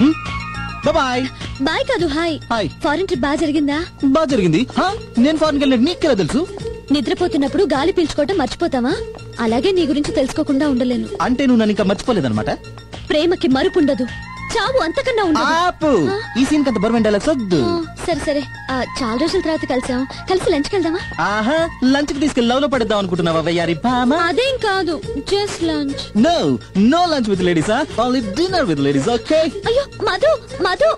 Bye bye కాదు hi hi foreign trip బాగా జరిగిందా? బాగా జరిగింది? నేను ఫారెన్కి వెళ్ళినట్టు నీకెలా తెలుసు? నిద్రపోతున్నప్పుడు గాలి పీల్చుకోవటం మర్చిపోతావా? అలాగే నీ గురించి తెలుసుకోకుండా ఉండలేను. అంటే నువ్వు నన్ను ఇంకా మర్చిపోలేదన్నమాట? ప్రేమకి మరుపు ఉండదు. చావు అంతకన్నా ఉండదు. ఆపు. ఈ సీన్ కంత బరువు డైలాగ్స్ వద్దు. ఆ, సరే సరే. ఆ, చాలా రోజుల తర్వాత కలిసాం. కలిసి లంచ్కి వెళ్దామా? ఆహా లంచ్కి తీసుకెళ్ళి లవ్లో పడిద్దాం అనుకుంటున్నావా వయ్యారి భామ అదేం కాదు just lunch no no lunch with ladies only dinner with ladies okay అయ్యో మధు మధు.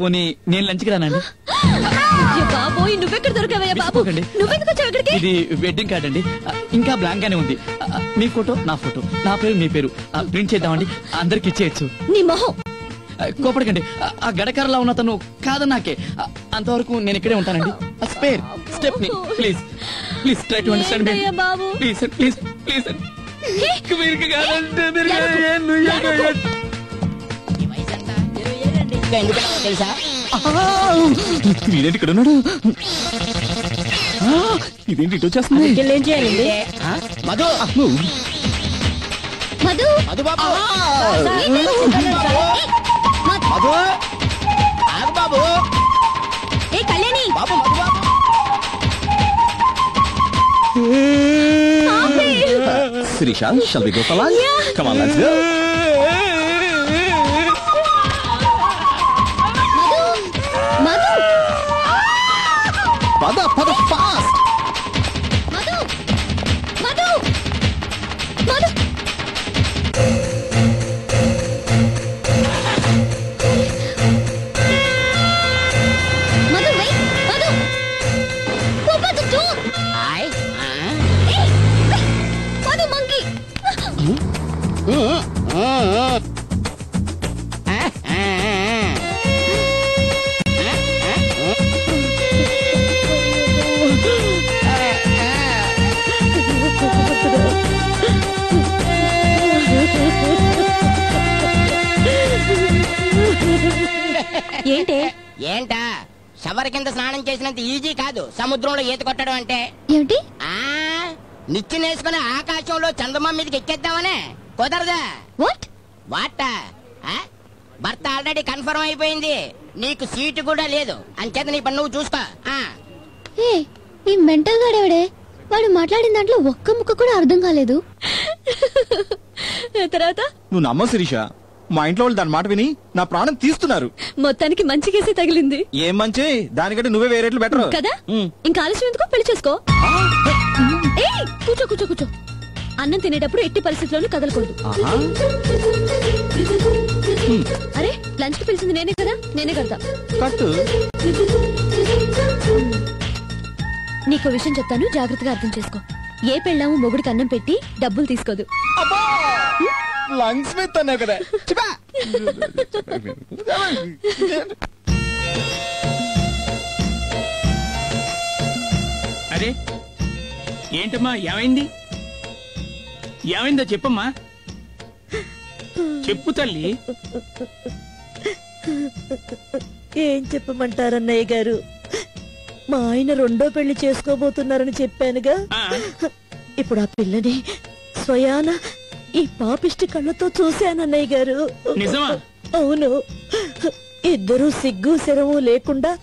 పోనీ నేను లంచ్కి రానండి. అయ్యో బాబోయ్ నువ్వెక్కడ దొరికావయ్యా బాబు. నువ్వెందుకు వచ్చావు ఇక్కడికి? ఇది వెడ్డింగ్ కార్డ్ అండి. ఆ, ఇంకా బ్లాంక్ గానే ఉంది. ఆ, మీ ఫోటో నా ఫోటో నా పేరు మీ పేరు. ప్రింట్ చేద్దామండి. అందరికి ఇచ్చేయచ్చు. నీ మొహం. కోపడకండి. ఆ, గడకరలా ఉన్న తను కాదు నాకే. ఆ, అంతవరకు నేను ఇక్కడే ఉంటానండి. Spare stepney please please try to understand me Babu? Please please please మీరు కాదంటే మీరు. తెలుసా? ఇదేంటి ఇక్కడ ఉన్నాడు? ఇదేంటి ఇటు వచ్చేస్తుంది? ఏం చేయాలండి? మధు! మధు మధు బాబు! మధు. ఆగు బాబు. ఏ కళ్యాణి? బాబు మధు బాబు. Sirisha shall we go for lunch come on let's go ఏంటే? ఏంటా? షవర్ కింద స్నానం చేసినంత ఈజీ కాదు. సముద్రంలో ఈత కొట్టడం అంటే? ఏమిటి? ఆ? నిచ్చినేసుకుని ఆకాశంలో చందమామ మీదకి ఎక్కేద్దామనే. కుదరదా? వాట్ వాట? ఆ? భర్త ఆల్రెడీ కన్ఫర్మ్ అయిపోయింది. నీకు సీటు కూడా లేదు. అంచేత నీ పని నువ్వు చూసుకో. ఆ. ఏ ఈ మెంటల్ గాడేవాడే? వాడు మాట్లాడిన దాంట్లో ఒక్క ముక్క కూడా అర్థం కాలేదు. తర్వాత? నువ్వు నమ్మవు శిరీష. మా ఇంట్లో వాళ్ళు దాని మాట విని నా ప్రాణం తీస్తున్నారు. మొత్తానికి మంచి కేసే తగిలింది. ఏం మంచి? దానికంటే నువ్వే వేరే బెటర్ కదా? ఇంకా ఆలస్యం ఎందుకో? పెళ్ళి చేసుకో. ఏయ్ కూర్చో కూర్చో కూర్చో. అన్నం తినేటప్పుడు ఎట్టి పరిస్థితుల్లోనూ కదలకూడదు. అరే లంచ్కి పిలిచింది నేనే కదా? నేనే కడతా. కట్టు. నీకో విషయం చెప్తాను జాగ్రత్తగా అర్థం చేసుకో. ఏ పెళ్ళాము మొగుడికి అన్నం పెట్టి డబ్బులు తీసుకోదు. లంగ్స్ మీద అన్నావు కదా. అరే ఏంటమ్మా ఏమైంది ఏమైందో చెప్పమ్మా చెప్పు తల్లి ఏం చెప్పమంటారన్నయ్య గారు మా ఆయన రెండో పెళ్ళి చేసుకోబోతున్నారని చెప్పానుగా ఇప్పుడు ఆ పిల్లని స్వయాన ఈ పాపిష్టి కళ్ళతో చూశానన్నయ్య గారు. నిజమా? అవును. ఇద్దరు సిగ్గు శరము లేకుండా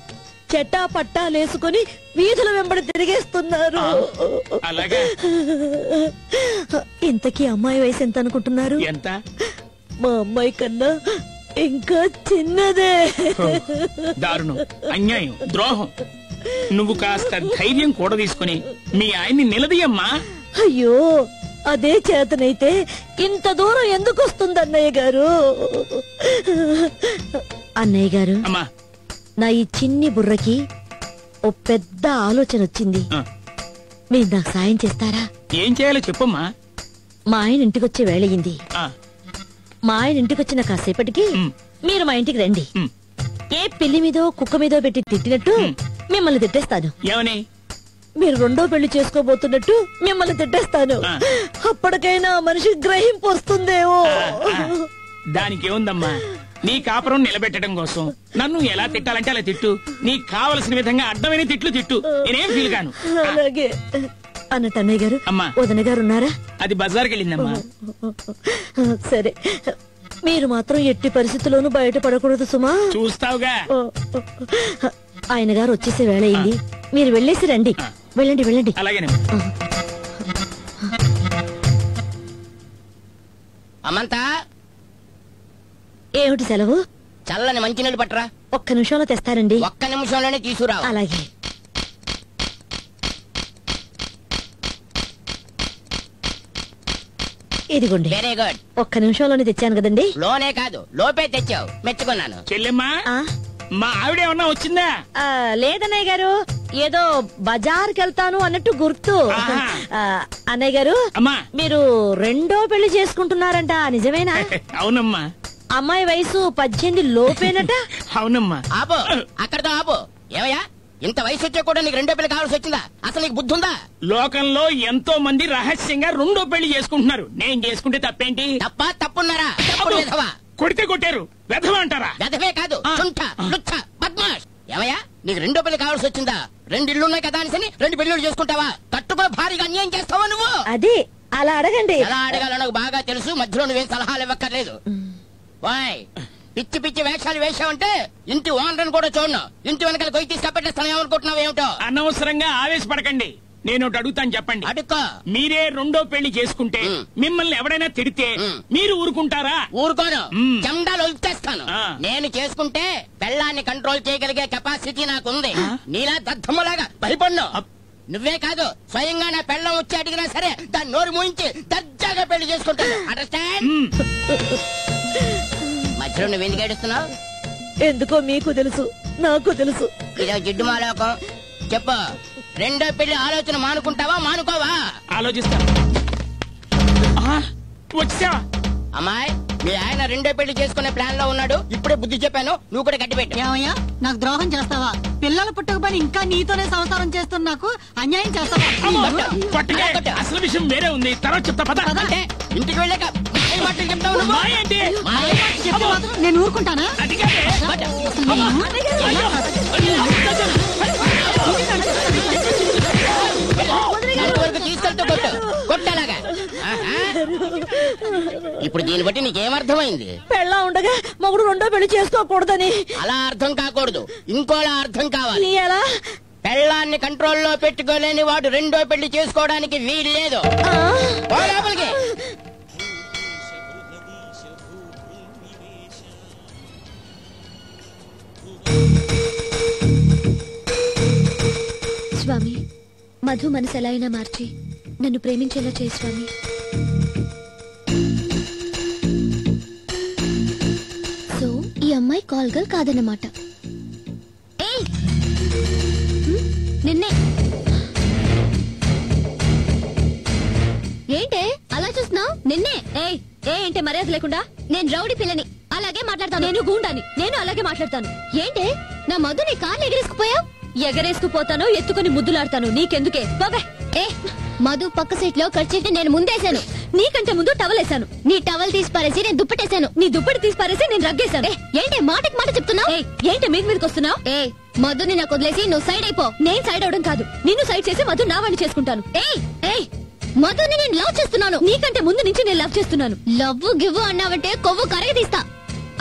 చెట్టా పట్టాలేసుకొని వీధుల వెంబడి తిరిగేస్తున్నారు. ఇంతకీ అమ్మాయి వయసు ఎంత అనుకుంటున్నారు? ఎంత? మా అమ్మాయి కన్నా ఇంకా చిన్నదే. దారుణం. అన్యాయం. ద్రోహం. నువ్వు కాస్త ధైర్యం కూడా తీసుకుని మీ ఆయన్ని నిలదీయమ్మా. అయ్యో అదే చేతనైతే ఇంత దూరం ఎందుకు వస్తుంది అన్నయ్య గారు? అన్నయ్య గారు అమ్మా. నా ఈ చిన్ని బుర్రకి ఓ పెద్ద ఆలోచన వచ్చింది. ఆ, మీరు నాకు సాయం చేస్తారా? ఏం చేయాలో చెప్పమ్మా. మా ఆయన ఇంటికొచ్చే వేళయింది ఆ, మా ఆయన ఇంటికొచ్చిన కాసేపటికి ఉమ్. మీరు మా ఇంటికి రండి. ఉమ్. ఏ పిల్లి మీదో కుక్క మీదో పెట్టి తిట్టినట్టు మిమ్మల్ని తిట్టేస్తాను. ఏమని? మీరు రెండో పెళ్ళి చేసుకోబోతున్నట్టు మిమ్మల్ని తిట్టేస్తాను. అప్పటికైనా మనిషి గ్రహింపు వస్తుందేమో. ఆ, దానికి ఏముందమ్మా నీ కాపురం నిలబెట్టడం కోసం నన్ను ఎలా తిట్టాలంటే అలా తిట్టు. నీకు కావలసిన విధంగా అడ్డమైన తిట్లు తిట్టు. నేనేం ఫీల్ కాను అలాగే. అన్నట్టు అన్నయ్య గారు అమ్మా. వదన గారు ఉన్నారా? అది బజార్కి వెళ్ళిందమ్మా సరే. మీరు మాత్రం ఎట్టి పరిస్థితుల్లోనూ బయటపడకూడదు సుమా. చూస్తావుగా. ఆయన గారు వచ్చేసే వేళ అయింది. మీరు వెళ్ళేసి రండి. వెళ్ళండి వెళ్ళండి. అలాగేనమ్మా అమంతా. ఏమిటి సెలవు? చల్లని మంచినీళ్ళు పట్టరా. ఒక్క నిమిషంలో తెస్తారండి ఒక్క నిమిషంలోనే తీసుకురావు. అలాగే. ఇదిగోండి. వెరీ గుడ్ ఒక్క నిమిషంలోనే తెచ్చాను కదండి? లోనే కాదు లోపే తెచ్చావు. మెచ్చుకున్నాను. చెల్లెమ్మా ఆ? మా ఆవిడ ఏమన్నా వచ్చిందా? ఆ, లేదన్నయ్య గారు. ఏదో బజార్కి వెళ్తాను అన్నట్టు గుర్తు. ఆ, అన్నయ్య గారు అమ్మా. మీరు రెండో పెళ్ళి చేసుకుంటున్నారంట నిజమేనా? అవునమ్మా. అమ్మాయి వయసు పద్దెనిమిది లోపేనట. అవునమ్మా. ఆపు అక్కడతో ఆపు. ఏమయ్యా ఇంత వయసు వచ్చా కూడా నీకు రెండో పిల్లలు కావాల్సి వచ్చిందా? అసలు నీకు బుద్ధి ఉందా లోకంలో ఎంతో మంది రహస్యంగా రెండో పెళ్ళి చేసుకుంటున్నారు. నేను చేసుకుంటే తప్పేంటి? తప్ప తప్పున్నారా? తప్పుడు విధవా కొడితే కొట్టారు. వెధవ అంటారా? గదవే కాదు. ఆ. చుంట లుచ్చ బద్మాష్. ఏమయ్యా నీకు రెండో పెళ్ళి కావాల్సి వచ్చిందా? రెండు ఇళ్ళు ఉన్నాయి కదా అనేసి రెండు పెళ్ళిళ్ళు చేసుకుంటావా? కట్టుకో భారీగా అన్యాయం చేస్తావా నువ్వు? అది అలా అడగండి. ఎలా అడగాలో నాకు బాగా తెలుసు మధ్యలో నువ్వేం సలహాలు ఇవ్వక్కర్లేదు. వాయ్ పిచ్చి పిచ్చి వేషాలు వేసావంటే ఇంటి ఓనర్ కూడా చూడను. ఇంటి వెనకాల కొయ్యి తీసి కప్పెట్టేస్తాను ఏమనుకుంటున్నావు ఏమిటో? అనవసరంగా ఆవేశపడకండి. నేను ఒకటి అడుగుతాను చెప్పండి. అడుక్కో. మీరే రెండో పెళ్ళి చేసుకుంటే. మిమ్మల్ని ఎవరైనా తిడితే. మీరు ఊరుకుంటారా? ఊరుకోను. చెండాలు ఆ. నేను చేసుకుంటే పెళ్ళాన్ని కంట్రోల్ చేయగలిగే కెపాసిటీ నాకుంది. నీలా దద్దమ్మలాగా భయపడ్ను అప్. నువ్వే కాదు స్వయంగా నా పెళ్ళం వచ్చి అడిగినా సరే దాన్ని నోరు మూయించి దర్జాగా పెళ్ళి చేసుకుంటాను. అండర్స్టాండ్ మ్. మధ్యలో నువ్వు ఎందుకు ఏడుస్తున్నావు? ఎందుకో మీకు తెలుసు నాకు తెలుసు. ఇదో జిడ్డు మాలోకం. చెప్పు. రెండో పెళ్ళి ఆలోచన మానుకుంటావా మానుకోవా? ఆలోచిస్తా. ఆ, వచ్చావా అమ్మాయి మీ ఆయన రెండో పెళ్ళి చేసుకునే ప్లాన్లో ఉన్నాడు ఇప్పుడే బుద్ధి చెప్పాను నువ్వు కూడా గట్టి పెట్టు. ఏమయ్యా నాకు ద్రోహం చేస్తావా? పిల్లలు పుట్టకపోయినా ఇంకా నీతోనే సంసారం చేస్తున్న నాకు అన్యాయం చేస్తావా. అసలు విషయం వేరే ఉంది. తర్వాత చెప్తా పద. అంటే ఇంటికి వెళ్ళాక మాయ మాటలు ఇప్పుడు దీన్ని బట్టి నీకేమర్థమైంది పెళ్ళ ఉండగా మొగుడు రెండో పెళ్ళి చేసుకోకూడదని. అలా అర్థం కాకూడదు. ఇంకోలా అర్థం కావాలి. ఎలా? పెళ్ళాన్ని కంట్రోల్లో పెట్టుకోలేని వాడు రెండో పెళ్ళి చేసుకోవడానికి వీలు లేదు. లోపలికి. స్వామి మధు మనసు ఎలా అయినా మార్చి. నన్ను ప్రేమించేలా చేయి స్వామి. కాల్ గర్ల్ కాదన్నమాట? నిన్నే. ఏంటే? అలా చూస్తున్నావు? నిన్నే. ఏయ్! ఏ ఏంటే మర్యాద లేకుండా? నేను రౌడీ పిల్లని. అలాగే మాట్లాడతాను. నేను గూండాని. నేను అలాగే మాట్లాడతాను. ఏంటే? నా మధు నీ కార్లు ఎగరేసుకుపోయావు ఎగరేసుకుపోతాను ఎత్తుకుని ముద్దులాడతాను. నీకెందుకే? బాబే ఏ! మధు పక్క సీట్లో ఖర్చు నేను ముందేశాను. నీకంటే ముందు టవల్ వేసాను నీ టవల్ తీసి పారేసి నేను దుప్పటేశాను. నీ దుప్పటి తీసి పారేసి నేను రగ్గేశాను. ఏంటి మాటకి మాట చెప్తున్నావు? ఏంటి మీద మీదకి వస్తున్నావు? ఏ మధుని నాకు వదిలేసి నువ్వు సైడ్ అయిపో. నేను సైడ్ అవడం కాదు. నిన్ను సైడ్ చేసి మధు నా వాడిని చేసుకుంటాను. ఏయ్ ఏయ్ మధుని నేను లవ్ చేస్తున్నాను. నీకంటే ముందు నుంచి నేను లవ్ చేస్తున్నాను. లవ్ గివ్ అన్నావంటే కొవ్వు కరగదీస్తా.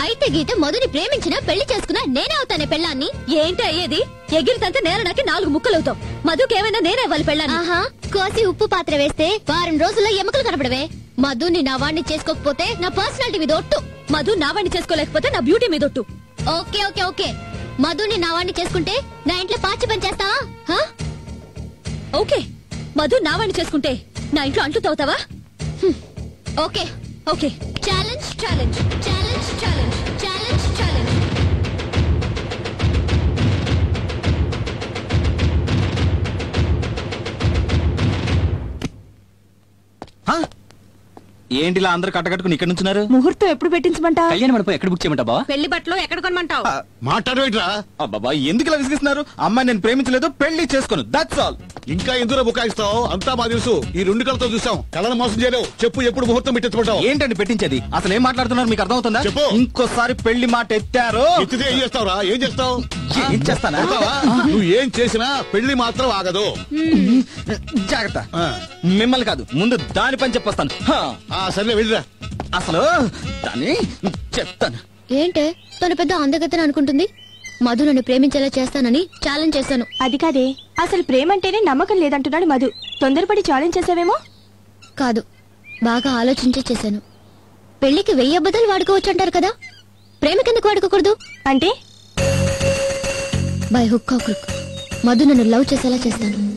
అయితే గీత మధుని ప్రేమించిన పెళ్ళి చేసుకున్నా నేనే అవుతానే పెళ్ళాన్ని? ఏంటి అయ్యేది? ఎగిరితంటే నేల నాకి నాలుగు ముక్కలవుతావు. మధుకేమైనా నేనే వాళ్ళ పెళ్ళాన్ని? ఆహా కోసి ఉప్పు పాత్ర వేస్తే వారం రోజుల్లో ఎముకలు కనపడవే. మధుని నా వాడిని చేసుకోకపోతే నా పర్సనాలిటీ మీద ఒట్టు. మధు నా వాడిని చేసుకోలేకపోతే నా బ్యూటీ మీద ఒట్టు. Okay okay okay. మధుని నా వాడిని చేసుకుంటే నా ఇంట్లో పాచి పని చేస్తావా హా? ఓకే. మధు నా వాడిని చేసుకుంటే నా ఇంట్లో అంట్లు తవ్వుతావా. Okay. Okay challenge challenge challenge challenge challenge challenge ఏంటి ఇలా అందరు కట్టకట్టుకుని ఇక్కడ నుంచున్నారు? ముహూర్తం ఎప్పుడు పెట్టించమంటా? కళ్యాణ మండపం ఎక్కడ బుక్ చేయమంటా బావా? పెళ్ళి బట్టలు ఎక్కడ కొనమంటావు? మాట్లాడవేట్రా? అబ్బాబా ఎందుకు ఇలా విసిగిస్తున్నారు? అమ్మాయి నేను ప్రేమించలేదు పెళ్ళి చేసుకోను. దట్స్ ఆల్ ఇంకా ఎందులో బుకాయిస్తావు? అంతా మా తెలుసు. ఈ రెండు కళ్ళతో చూసాం. కళ్ళను మోసం చేయలేవు. చెప్పు ఎప్పుడు ముహూర్తం పెట్టించుకుంటావు ఏంటండి పెట్టించేది? అసలు ఏం మాట్లాడుతున్నారు? మీకు అర్థమవుతుందా? చెప్పు. ఇంకోసారి పెళ్ళి మాట ఎత్తారు. ఎత్తితే ఏం చేస్తావురా? ఏం చేస్తావు? ఏం చేస్తానా? నువ్వు ఏం చేసినా పెళ్ళి మాత్రం ఆగదు. జాగ్రత్త. ఆ. మిమ్మల్ని కాదు ముందు దాని పని చెప్పొస్తాను. సర్లే వెళ్ళిరా. అసలు దాన్ని చెప్తాను. ఏంటే? తను పెద్ద అందగతని అనుకుంటుంది. మధు నన్ను ప్రేమించేలా చేస్తానని ఛాలెంజ్ చేశాను. అది కాదే. అసలు ప్రేమ అంటేనే నమ్మకం లేదంటున్నాడు మధు. తొందరపడి ఛాలెంజ్ చేసావేమో? కాదు బాగా ఆలోచించే చేశాను. పెళ్ళికి వెయ్యి అబద్ధాలు వాడుకోవచ్చు అంటారు కదా? ప్రేమకెందుకు వాడుకోకూడదు? అంటే? బై హుక్ క్రుక్ మధు నన్ను లవ్ చేసేలా చేస్తాను.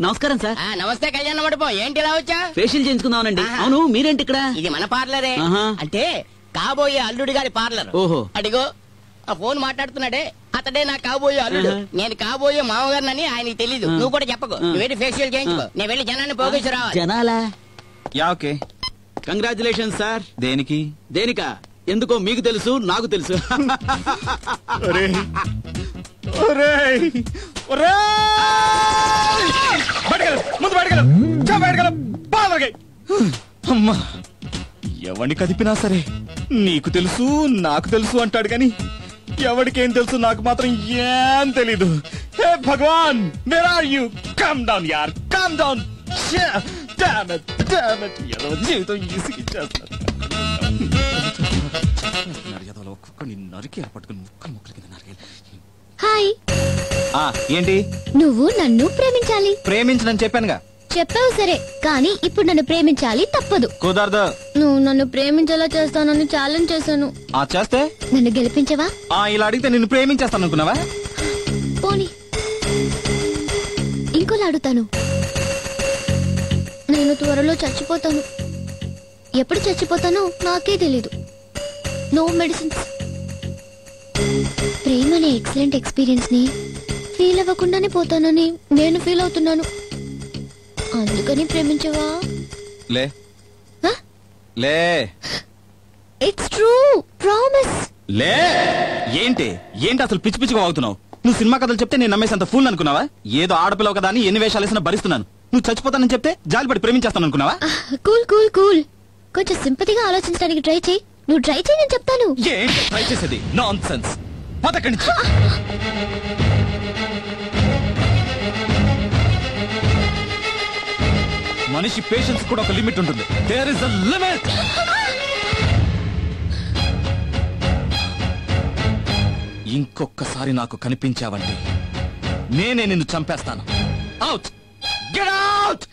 నమస్కారం సార్. ఆ, నమస్తే కళ్యాణ మండపం. ఏంటి ఇలా వచ్చా? ఫేషియల్ చేయించుకుందామనండి. ఆహా. అవును మీరేంటి ఇక్కడ ఇది మన పార్లరే. ఆహా. అంటే కాబోయే అల్లుడి గారి పార్లర్. ఓహో. అడిగో ఆ ఫోన్ మాట్లాడుతున్నాడే. అతడే నా కాబోయే అల్లుడు. నేను కాబోయే మామగారినని ఆయనకి తెలీదు. నువ్వు కూడా చెప్పకు. నువ్వు వెళ్ళి ఫేషియల్ చేయించుకో నేను వెళ్ళి జనాన్ని పోగేసి రావాలి జనాలా యా ఓకే కంగ్రాచులేషన్ సార్ దేనికి దేనికా ఎందుకో మీకు తెలుసు నాకు తెలుసు ఒరేయ్. ఒరేయ్. ఒరేయ్. బయటకెళ్ళు. ముందు బయటకెళ్ళు. చా బయటకెళ్ళు. బాగా దొరికాయి. అమ్మా ఎవరిని కదిపినా సరే నీకు తెలుసు నాకు తెలుసు అంటాడు గాని ఎవరికేం తెలుసు నాకు మాత్రం ఏం తెలీదు. హే భగవాన్ where are you calm down యార్ కమ్ డౌన్ జీవితం ఈసిగిచ్చేస్తారు నరిగేదోలో ఒక్కొక్కడిని నరికి పట్టుకుని ముక్కలు ముక్కలు కింద నరికేయాలి. హాయ్. ఆ ఏంటి? నువ్వు నన్ను ప్రేమించాలి. ప్రేమించనని చెప్పానుగా. చెప్పావు సరే కానీ ఇప్పుడు నన్ను ప్రేమించాలి తప్పదు. కుదరదు. నువ్వు నన్ను ప్రేమించేలా చేస్తానని ఛాలెంజ్ చేశాను. ఆ చేస్తే? నన్ను గెలిపించవా? ఆ ఇలా అడిగితే నిన్ను ప్రేమించేస్తాను అనుకున్నావా పోనీ. ఇంకోలా అడుగుతాను. నేను త్వరలో చచ్చిపోతాను. ఎప్పుడు చచ్చిపోతానో నాకే తెలీదు. నో మెడిసిన్స్ ప్రేమ అనే ఎక్సలెంట్ ఎక్స్పీరియన్స్ని ఫీల్ అవ్వకుండానే పోతానని నేను ఫీల్ అవుతున్నాను. అందుకని ప్రేమించవా? లే. లే. ఇట్స్ ట్రూ ప్రామిస్ లే. ఏంటి? ఏంటి అసలు పిచ్చి పిచ్చిగా అవుతున్నావు నువ్వు సినిమా కథలు చెప్తే నేను నమ్మేసేంత ఫూల్ అనుకున్నావా? ఏదో ఆడపిల్లవు కదా అని ఎన్ని వేషాలు వేసినా భరిస్తున్నాను. నువ్వు చచ్చిపోతానని చెప్తే జాలిపడి ప్రేమించేస్తాను అనుకున్నావా? కూల్ కూల్ కూల్ కొంచెం సింపతిగా ఆలోచించడానికి ట్రై చేయి. నువ్వు ట్రై చేయి నేను చెప్తాను. ఏంటి? ట్రై చేసేది? నాన్ సెన్స్ పదకండి మనిషి పేషెన్స్ కూడా ఒక లిమిట్ ఉంటుంది. దేర్ ఇస్ అ లిమిట్ ఇంకొక్కసారి నాకు కనిపించావంటే నేనే నిన్ను చంపేస్తాను. Out get out